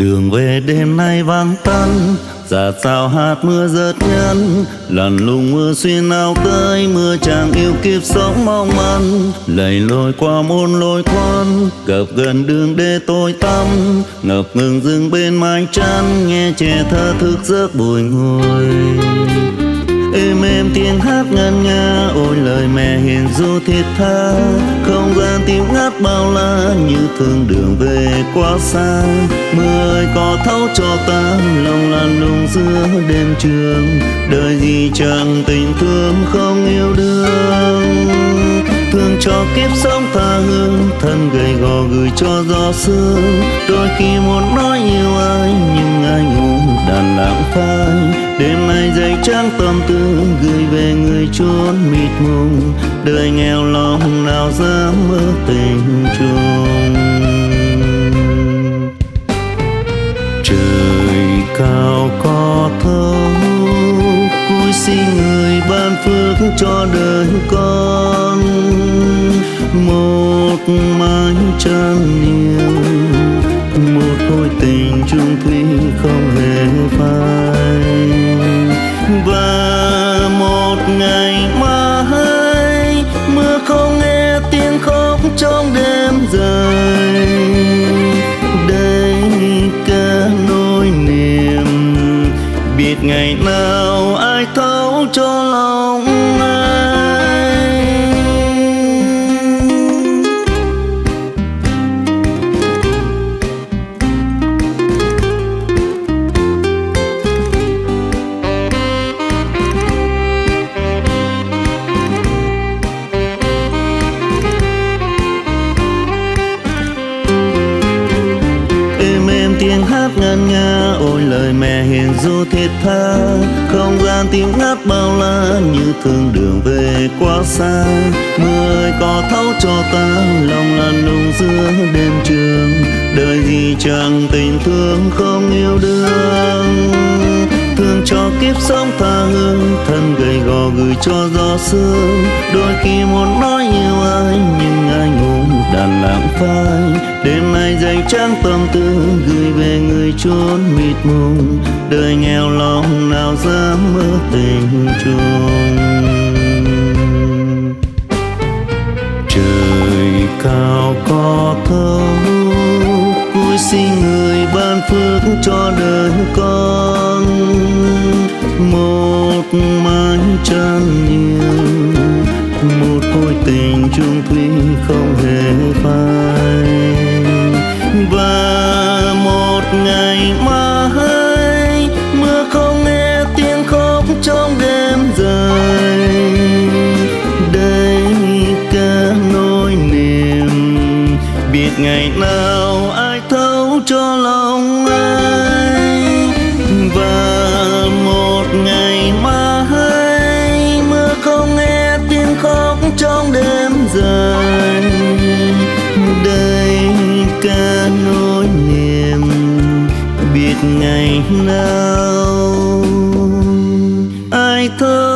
đường về đêm nay vắng tanh Giả sao hạt mưa rớt nhăn Lần lùng mưa xuyên áo tới Mưa chàng yêu kiếp sống mong manh Lầy lội qua môn lối quan, Gặp gần đường để tôi tắm Ngập ngừng dừng bên mái chăn Nghe trẻ thơ thức giấc bồi ngồi êm êm tiếng hát ngân nga, ôi lời mẹ hiền du thiết tha. Không gian tim ngát bao la như thương đường về quá xa. Mưa ơi, có thấu cho ta, lòng lan lùng giữa đêm trường. Đời gì chẳng tình thương không yêu đương thương cho kiếp sống tha hương. Thân gầy gò gửi cho gió sương đôi khi muốn nói yêu ai, nhưng ai ngủ đàn lãng phai. Đêm nay dậy trắng tâm tư, gửi về người chốn mịt mùng. Đời nghèo lòng nào dám mơ tình chung trời cao có thấu cúi xin người ban phước cho đời con. Một mái trăng nhiều một khối tình chung thủy không hề phai. Và một ngày mai, mưa không nghe tiếng khóc trong đêm dài. Cho lòng tiếng hát ngân nga, ôi lời mẹ hiền du thiết tha. Không gian tiếng ngát bao la như thương đường về quá xa. Mưa ơi có thấu cho ta, lòng là nung giữa đêm trường. Đời gì chẳng tình thương không yêu đương. Thương cho kiếp sống tha hương, thân gầy gò gửi cho gió sương. Đôi khi muốn nói yêu ai, nhưng ai ngủ đàn lãng phai. Đêm nay dành trắng tâm tư gửi chốn mịt mùng, đời nghèo lòng nào dám mơ tình chung trời cao có thấu vui xin người ban phước cho đời con. Một mái trăng nhiều một khối tình chung thủy không hề phai. biết ngày nào ai thấu cho lòng ai và một ngày mai mưa không nghe tiếng khóc trong đêm dài. Đây ca nỗi niềm, biết ngày nào ai thấu